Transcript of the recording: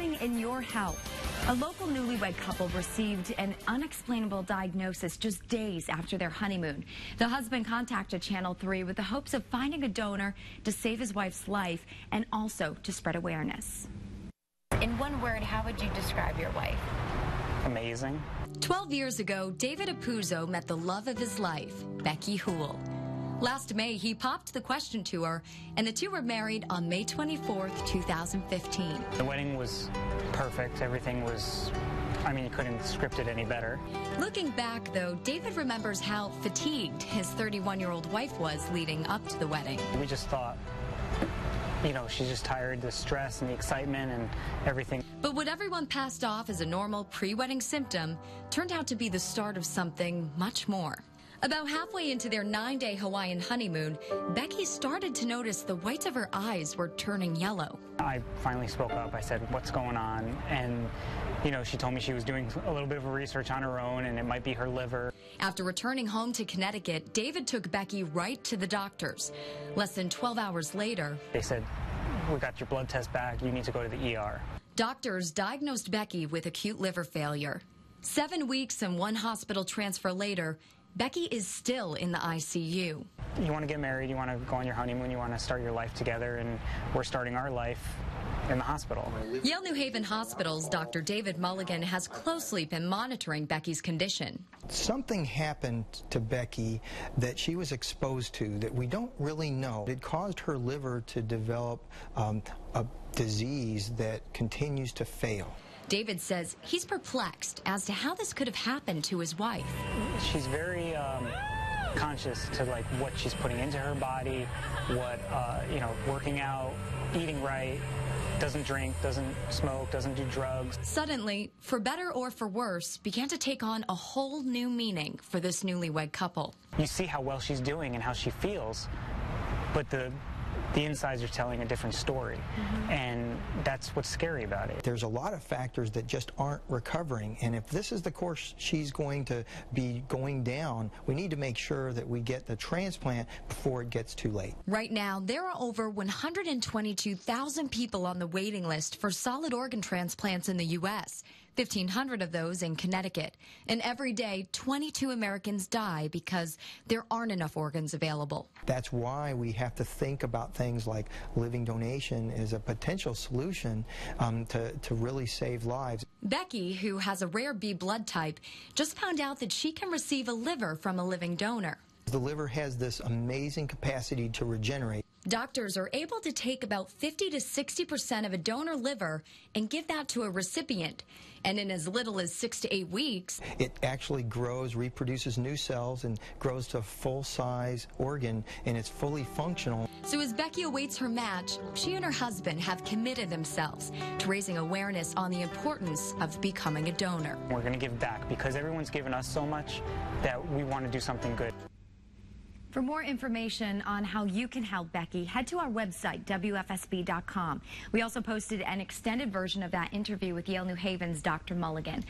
starting in your health. A local newlywed couple received an unexplainable diagnosis just days after their honeymoon. The husband contacted Channel 3 with the hopes of finding a donor to save his wife's life and also to spread awareness. In one word, how would you describe your wife? Amazing. 12 years ago, David Apuzzo met the love of his life, Becky Houle. Last May, he popped the question to her, and the two were married on May 24th, 2015. The wedding was perfect. Everything was, I mean, you couldn't script it any better. Looking back, though, David remembers how fatigued his 31 year old wife was leading up to the wedding. We just thought, you know, she's just tired, the stress and the excitement and everything. But what everyone passed off as a normal pre wedding symptom turned out to be the start of something much more. About halfway into their nine day Hawaiian honeymoon, Becky started to notice the whites of her eyes were turning yellow. I finally spoke up. I said, What's going on? And, you know, she told me she was doing a little bit of research on her own and it might be her liver. After returning home to Connecticut, David took Becky right to the doctors. Less than 12 hours later, they said, We got your blood test back. You need to go to the ER. Doctors diagnosed Becky with acute liver failure. Seven weeks and one hospital transfer later, Becky is still in the ICU. You want to get married, you want to go on your honeymoon, you want to start your life together, and we're starting our life in the hospital. Yale New Haven Hospital's Dr. David Mulligan has closely been monitoring Becky's condition. Something happened to Becky that she was exposed to that we don't really know. It caused her liver to develop um, a disease that continues to fail. David says he's perplexed as to how this could have happened to his wife. She's very um, conscious to like what she's putting into her body, what uh, you know, working out, eating right. Doesn't drink, doesn't smoke, doesn't do drugs. Suddenly, for better or for worse, began to take on a whole new meaning for this newlywed couple. You see how well she's doing and how she feels, but the the insides are telling a different story. Mm-hmm. And that's what's scary about it. There's a lot of factors that just aren't recovering. And if this is the course she's going to be going down, we need to make sure that we get the transplant before it gets too late. Right now, there are over 122,000 people on the waiting list for solid organ transplants in the U.S. 1,500 of those in Connecticut. And every day, 22 Americans die because there aren't enough organs available. That's why we have to think about things like living donation as a potential solution um, to, to really save lives. Becky, who has a rare B blood type, just found out that she can receive a liver from a living donor. The liver has this amazing capacity to regenerate. Doctors are able to take about 50 to 60 percent of a donor liver and give that to a recipient. And in as little as six to eight weeks, it actually grows, reproduces new cells, and grows to a full size organ, and it's fully functional. So as Becky awaits her match, she and her husband have committed themselves to raising awareness on the importance of becoming a donor. We're going to give back because everyone's given us so much that we want to do something good. For more information on how you can help Becky, head to our website, WFSB.com. We also posted an extended version of that interview with Yale New Haven's Dr. Mulligan.